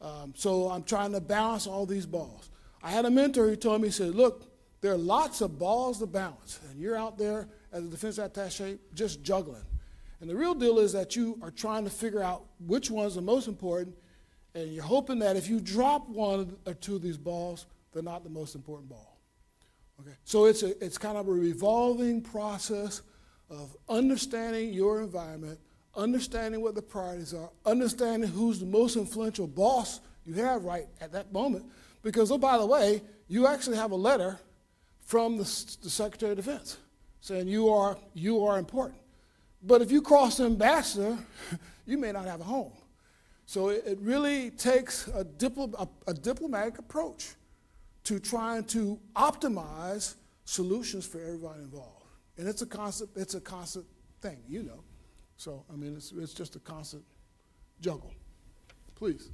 Um, so I'm trying to balance all these balls. I had a mentor who told me, he said, look, there are lots of balls to balance, and you're out there as a defense attache just juggling. And the real deal is that you are trying to figure out which one's the most important, and you're hoping that if you drop one or two of these balls, they're not the most important ball. Okay? So it's, a, it's kind of a revolving process of understanding your environment, understanding what the priorities are, understanding who's the most influential boss you have right at that moment. Because, oh, by the way, you actually have a letter from the, the Secretary of Defense saying you are, you are important. But if you cross the ambassador, you may not have a home. So it, it really takes a, diplo, a, a diplomatic approach to trying to optimize solutions for everybody involved. And it's a constant, it's a constant thing, you know. So, I mean, it's, it's just a constant juggle. Please.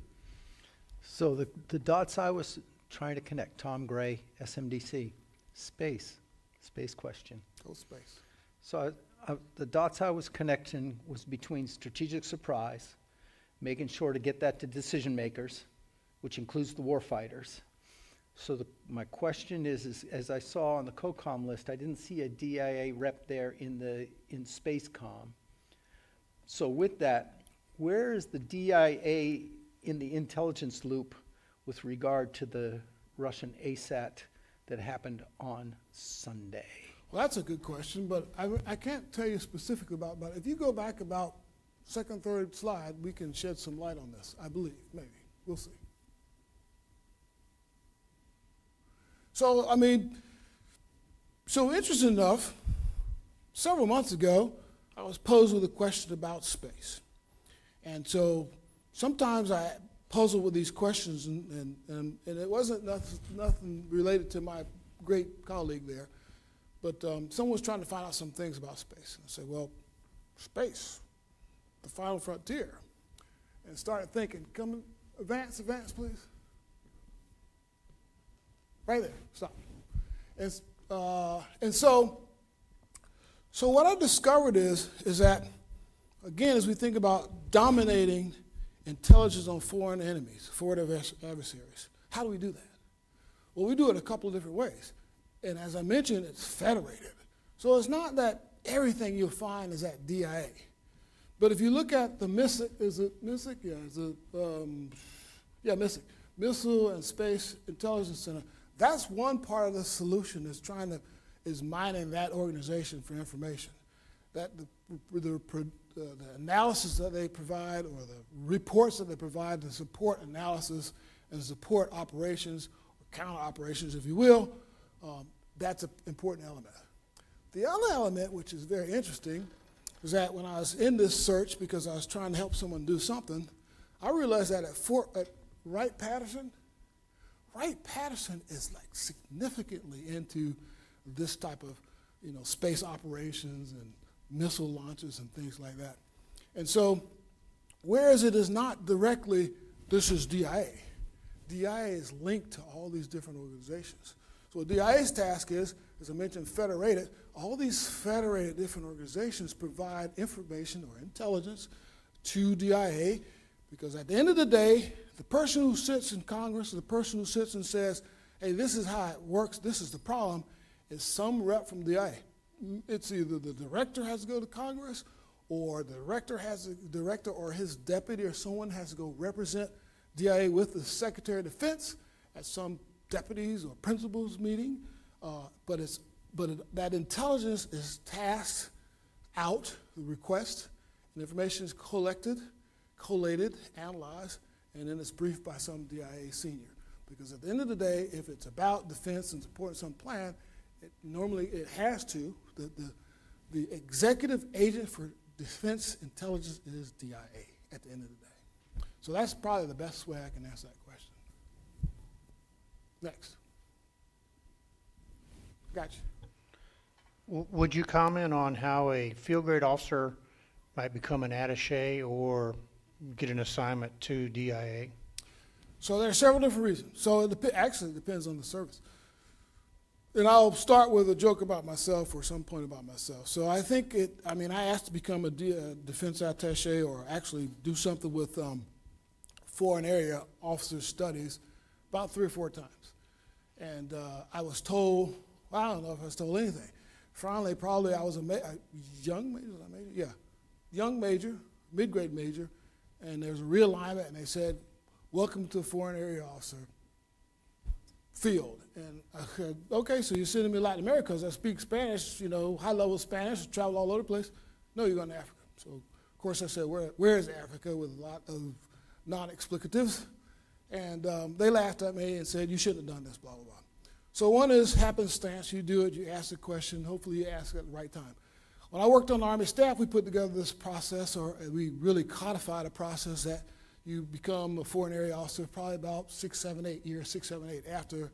So the, the dots I was trying to connect, Tom Gray, SMDC, space, space question. Go space. So I, I, the dots I was connecting was between strategic surprise, making sure to get that to decision makers, which includes the warfighters. So the, my question is, is, as I saw on the COCOM list, I didn't see a DIA rep there in the in SpaceCom. So with that, where is the DIA in the intelligence loop with regard to the Russian ASAT that happened on Sunday? Well, that's a good question, but I, I can't tell you specifically about, but if you go back about second, third slide, we can shed some light on this, I believe, maybe. We'll see. So, I mean, so interesting enough, several months ago, I was posed with a question about space. And so sometimes I puzzle with these questions, and, and, and, and it wasn't nothing, nothing, related to my great colleague there, but um, someone was trying to find out some things about space. And I said, well, space, the final frontier. And started thinking, come, Advance, advance, please. Right there, stop. And, uh, and so, so what I discovered is, is that, again, as we think about dominating intelligence on foreign enemies, foreign adversaries, how do we do that? Well, we do it a couple of different ways. And as I mentioned, it's federated. So it's not that everything you'll find is at DIA. But if you look at the MISIC, is it MISIC? Yeah, is it, um, yeah, MISIC, Missile and Space Intelligence Center. That's one part of the solution is trying to, is mining that organization for information. That the, the, uh, the analysis that they provide or the reports that they provide to support analysis and support operations or counter operations, if you will, um, that's an important element. The other element, which is very interesting, is that when I was in this search because I was trying to help someone do something, I realized that at Fort at Wright Patterson, Wright Patterson is like significantly into this type of, you know, space operations and missile launches and things like that. And so, whereas it is not directly, this is DIA. DIA is linked to all these different organizations. So DIA's task is, as I mentioned, federated. All these federated different organizations provide information or intelligence to DIA because at the end of the day, the person who sits in Congress, the person who sits and says, hey, this is how it works, this is the problem, is some rep from the Mm, It's either the director has to go to Congress or the director has a director or his deputy or someone has to go represent DIA with the Secretary of Defense at some deputies or principals meeting. Uh, but it's but it, that intelligence is tasked out the request, and information is collected, collated, analyzed, and then it's briefed by some DIA senior. Because at the end of the day, if it's about defense and supporting some plan, it, normally it has to. The, the, the executive agent for defense intelligence is DIA at the end of the day. So that's probably the best way I can answer that question. Next. Gotcha. Would you comment on how a field grade officer might become an attaché or get an assignment to DIA? So there are several different reasons. So it dep- actually depends on the service. And I'll start with a joke about myself or some point about myself. So I think it, I mean, I asked to become a uh, defense attache or actually do something with um, foreign area officer studies about three or four times. And uh, I was told, well, I don't know if I was told anything. Finally, probably I was a, ma- a young major? Yeah, young major, mid-grade major, and there was a realignment, and they said, welcome to the foreign area officer field. And I said, okay, so you're sending me to Latin America because I speak Spanish, you know, high level Spanish, travel all over the place. No, you're going to Africa. So, of course, I said, where, where is Africa with a lot of non explicatives? And um, they laughed at me and said, you shouldn't have done this, blah, blah, blah. So, one is happenstance. You do it, you ask the question, hopefully, you ask it at the right time. When I worked on the Army staff, we put together this process, or we really codified a process that you become a foreign area officer probably about six, seven, eight years, six, seven, eight after,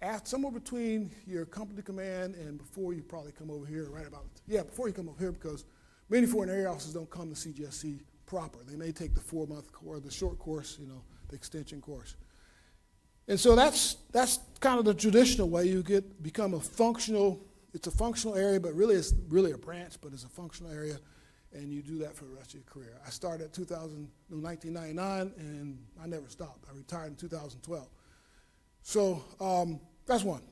after somewhere between your company command and before you probably come over here, right about, yeah, before you come over here, because many foreign area officers don't come to CGSC proper. They may take the four month or the short course, you know, the extension course. And so that's, that's kind of the traditional way you get, become a functional, it's a functional area, but really it's really a branch, but it's a functional area, and you do that for the rest of your career. I started in 2000, 1999, and I never stopped. I retired in 2012. So um, that's one.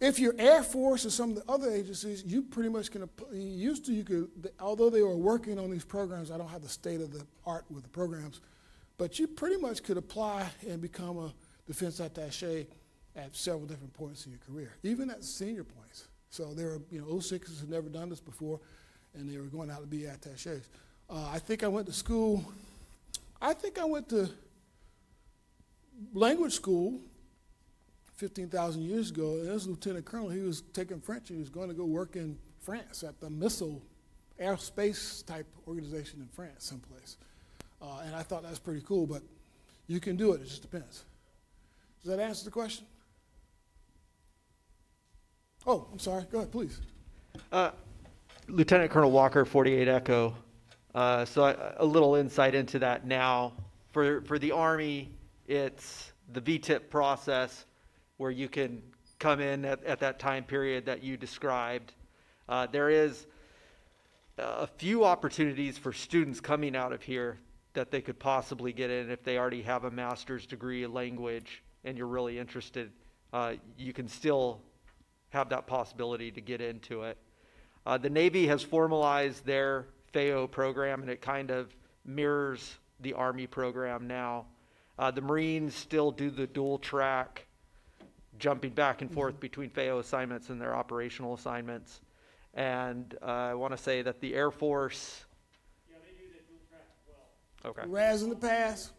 If you're Air Force or some of the other agencies, you pretty much can, used to, you could, although they were working on these programs, I don't have the state of the art with the programs, but you pretty much could apply and become a defense attache at several different points in your career, even at senior points. So there were, you know, 06s who've never done this before, and they were going out to be attaches. Uh, I think I went to school, I think I went to language school 15,000 years ago, and as lieutenant colonel, he was taking French. He was going to go work in France at the missile aerospace type organization in France, someplace. Uh, and I thought that was pretty cool, but you can do it, it just depends. Does that answer the question? Oh, I'm sorry. Go ahead, please. Uh, Lieutenant Colonel Walker, 48 Echo. Uh, so a little insight into that now. For, for the Army, It's the VTIP process where you can come in at, at that time period that you described. Uh, there is a few opportunities for students coming out of here that they could possibly get in if they already have a master's degree in language and you're really interested. Uh, you can still have that possibility to get into it. Uh, the Navy has formalized their FAO program, and it kind of mirrors the Army program now. Uh, the Marines still do the dual track, jumping back and forth between FAO assignments and their operational assignments. And uh, I want to say that the Air Force. Yeah, they do the dual track well. Okay. RAS in the past,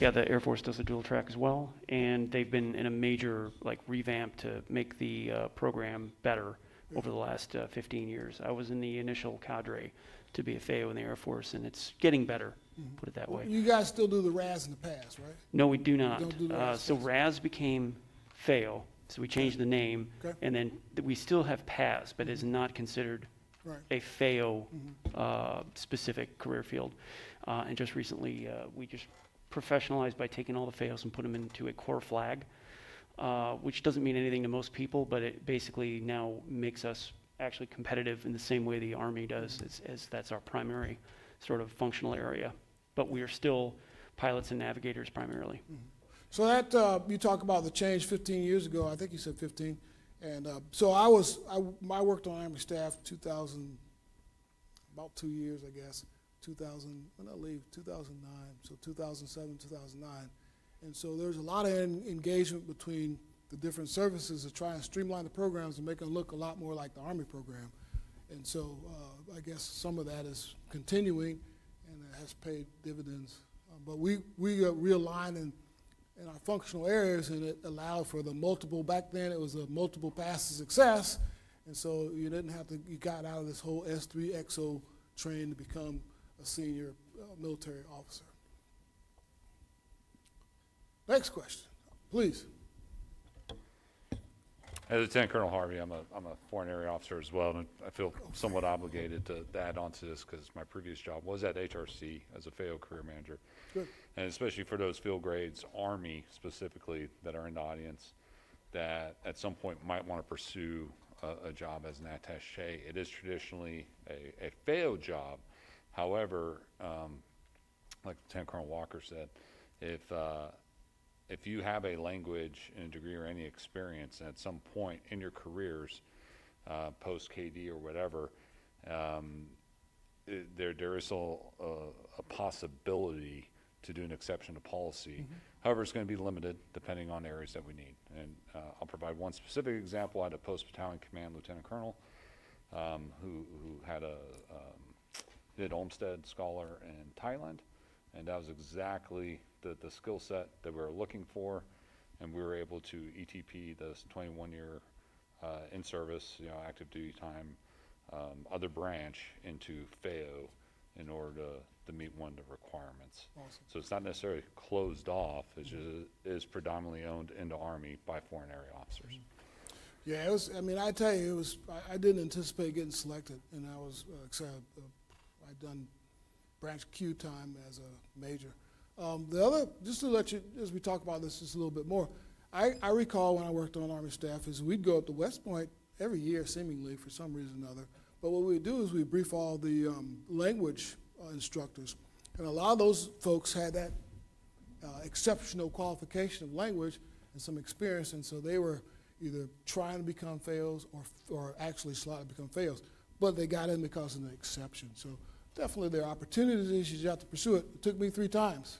Yeah, the Air Force does a dual track as well, and they've been in a major like revamp to make the uh, program better over the last uh, 15 years. I was in the initial cadre to be a FAO in the Air Force, and it's getting better. Put it that way. you guys still do the RAS in the past, right? No, we do not. do the Uh, so. RAS became FAO, so we changed the name, Okay. and then th- we still have PAS, but is not considered Right. a FAO uh, specific career field. Uh, and just recently, uh, we just professionalized by taking all the FAOs and put them into a core flag, uh, which doesn't mean anything to most people, but it basically now makes us actually competitive in the same way the Army does, as, as that's our primary sort of functional area. But we are still pilots and navigators primarily. So that, uh, you talk about the change 15 years ago, I think you said 15. And uh, so I was, I, I worked on Army staff 2000, about two years, I guess. 2000, when I leave? 2009, so 2007, 2009. And so there's a lot of en- engagement between the different services to try and streamline the programs and make them look a lot more like the Army program. And so uh, I guess some of that is continuing and it has paid dividends. Uh, But we, we realigned in, in our functional areas and it allowed for the multiple, back then it was a multiple pass to success. And so you didn't have to, you got out of this whole S3 XO train to become a senior uh, military officer. Next question, please. As Lieutenant Colonel Harvey, I'm a, I'm a foreign area officer as well, and I feel somewhat obligated to add on to this because my previous job was at HRC as a FAO career manager. Good. And especially for those field grades, Army specifically, that are in the audience, that at some point might want to pursue a, a job as an attaché. It is traditionally a, a FAO job. However, um, like Lieutenant Colonel Walker said, if, uh, if you have a language and a degree or any experience, and at some point in your careers, uh, post KD or whatever, um, i- there there is a, a, a possibility to do an exception to policy. However, it's going to be limited depending on areas that we need. And uh, I'll provide one specific example. I had a post battalion command lieutenant colonel um, who who had a um, did Olmsted Scholar in Thailand, and that was exactly the, the skill set that we were looking for, and we were able to ETP this 21-year uh, in service, you know, active duty time, um, other branch into FAO in order to, to meet one of the requirements. Awesome. So it's not necessarily closed off, it's just, it is predominantly owned into Army by foreign area officers. Yeah, it was, I mean, I tell you, it was, I, I didn't anticipate getting selected, and I was uh, excited. Uh, I'd done branch Q time as a major. Um, the other, just to let you, as we talk about this just a little bit more, I, I recall when I worked on Army staff is we'd go up to West Point every year seemingly for some reason or another. But what we'd do is we brief all the um, language uh, instructors. And a lot of those folks had that uh, exceptional qualification of language and some experience, and so they were either trying to become FAOs or, or actually to become FAOs. But they got in because of an exception. So definitely there are opportunities, you just have to pursue it. It took me three times.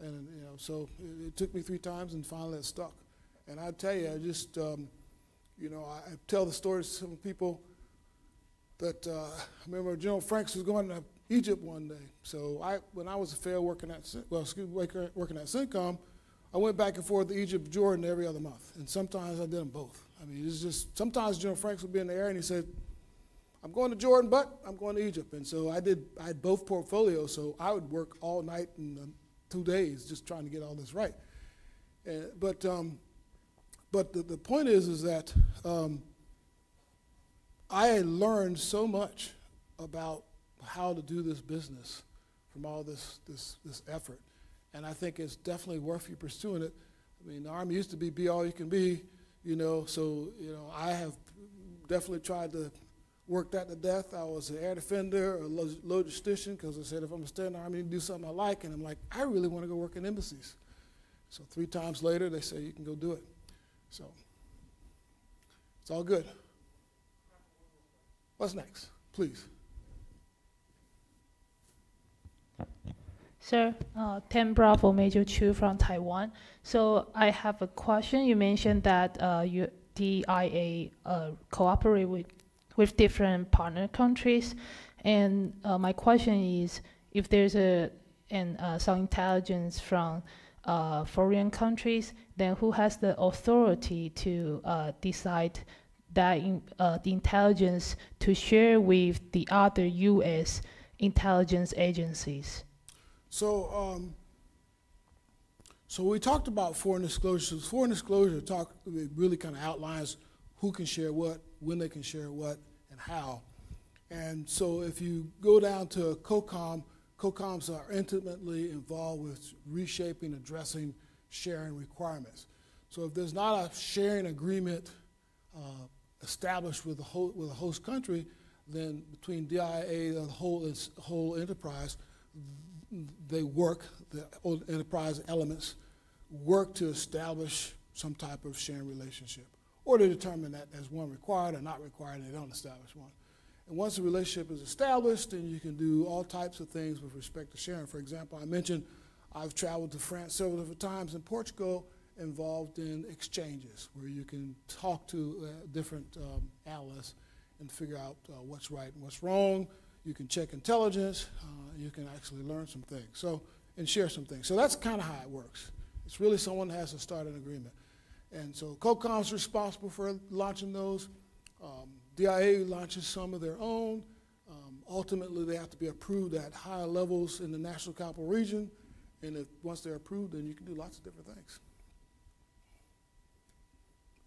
And, you know, so it, it took me three times and finally it stuck. And I tell you, I just, um, you know, I, I tell the stories to some people that uh, I remember General Franks was going to Egypt one day. So I, when I was a FAO working at, well, excuse working- at CENTCOM, I went back and forth to Egypt, Jordan every other month. And sometimes I did them both. I mean, it's just, sometimes General Franks would be in the air and he said, I'm going to Jordan, but I'm going to Egypt. And so I did, I had both portfolios, so I would work all night and two days just trying to get all this right. And, but, um, but the, the point is, is that um, I learned so much about how to do this business from all this, this, this effort. And I think it's definitely worth you pursuing it. I mean, the Army used to be be all you can be, you know, so, you know, I have definitely tried to work that to death. I was an air defender, a lo- logistician, because I said if I'm gonna stay in the Army do something I like, and I'm like, I really want to go work in embassies. So three times later, they say you can go do it. So it's all good. What's next? Please. Sir, uh, Ten Bravo Major Chu from Taiwan. So I have a question. You mentioned that uh, you, DIA uh, cooperate with, with different partner countries. And uh, my question is, if there's a, and uh, some intelligence from uh, foreign countries, then who has the authority to uh, decide that in, uh, the intelligence to share with the other U.S. intelligence agencies? So, um, so we talked about foreign disclosure. Foreign disclosure talk really kind of outlines who can share what, when they can share what, and how. And so, if you go down to COCOM, COCOMs are intimately involved with reshaping, addressing, sharing requirements. So, if there's not a sharing agreement uh, established with the ho- with a host country, then between DIA and the whole whole enterprise, they work, the enterprise elements work to establish some type of sharing relationship or to determine that there's one required or not required and they don't establish one. And once the relationship is established, then you can do all types of things with respect to sharing. For example, I mentioned I've traveled to France several different times and Portugal involved in exchanges where you can talk to uh, different um, analysts and figure out uh, what's right and what's wrong. You can check intelligence. Uh, you can actually learn some things. So and share some things. So that's kind of how it works. It's really someone has to start an agreement. And so COCOM's responsible for launching those. Um, DIA launches some of their own. Um, ultimately, they have to be approved at higher levels in the national capital region. And if, once they're approved, then you can do lots of different things.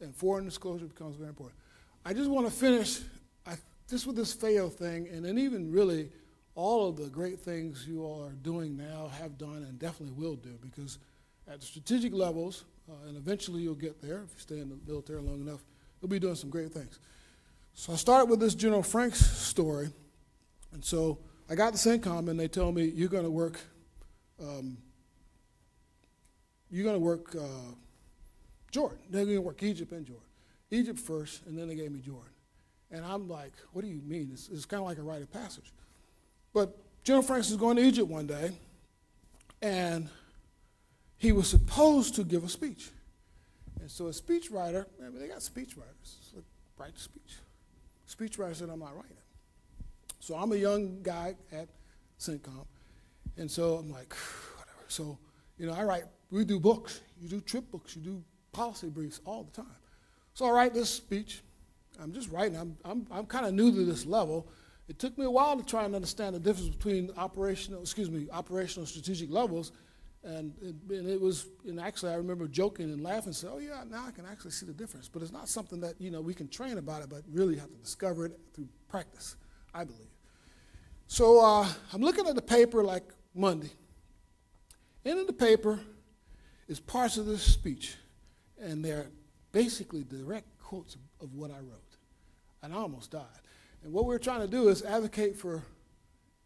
And foreign disclosure becomes very important. I just want to finish I, just with this FAO thing, and then even really all of the great things you all are doing now, have done, and definitely will do, because at the strategic levels, uh, and eventually you'll get there if you stay in the military long enough, you'll be doing some great things. So I started with this General Franks story, and so I got the CENTCOM, and they tell me you're going to work, um, you're going to work uh, Jordan. They're going to work Egypt and Jordan. Egypt first, and then they gave me Jordan. And I'm like, what do you mean? It's, it's kind of like a rite of passage. But General Franks is going to Egypt one day, and he was supposed to give a speech. And so a speechwriter, I mean, they got speechwriters, write the speech. Speechwriter said, I'm not writing. So I'm a young guy at CENTCOM, and so I'm like, whatever. So, you know, I write, we do books, you do trip books, you do policy briefs all the time. So I write this speech. I'm just writing. I'm, I'm, I'm kind of new to this level. It took me a while to try and understand the difference between operational, excuse me, operational strategic levels. And it, and it was, and actually I remember joking and laughing and saying, oh yeah, now I can actually see the difference. But it's not something that, you know, we can train about it, but really have to discover it through practice, I believe. So uh, I'm looking at the paper like Monday. And in the paper is parts of this speech. And they're basically direct quotes of, of what I wrote. And I almost died. And what we're trying to do is advocate for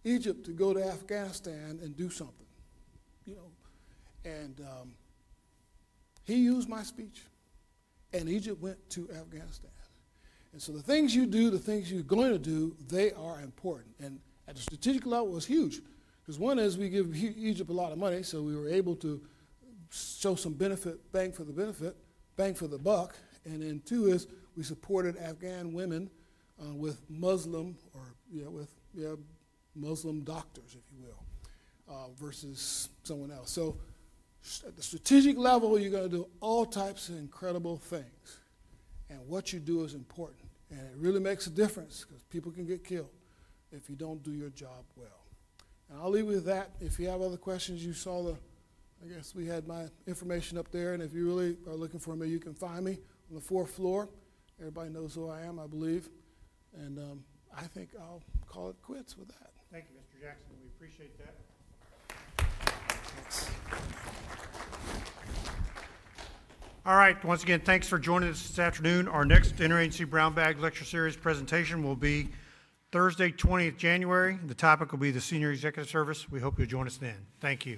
Egypt to go to Afghanistan and do something, you know. And um, he used my speech, and Egypt went to Afghanistan. And so the things you do, the things you're going to do, they are important. And at the strategic level, it's huge. Because one is we give Egypt a lot of money, so we were able to show some benefit, bang for the benefit, bang for the buck. And then two is we supported Afghan women uh, with Muslim or yeah, with yeah, Muslim doctors, if you will, uh, versus someone else. So at the strategic level, you're going to do all types of incredible things, and what you do is important, and it really makes a difference because people can get killed if you don't do your job well. And I'll leave with that. If you have other questions, you saw the. I guess we had my information up there, and if you really are looking for me, you can find me on the fourth floor. Everybody knows who I am, I believe. And um, I think I'll call it quits with that. Thank you, Mr. Jackson. We appreciate that. Thanks. All right, once again, thanks for joining us this afternoon. Our next interagency brown bag lecture series presentation will be Thursday, 20th January. The topic will be the Senior Executive Service. We hope you'll join us then. Thank you.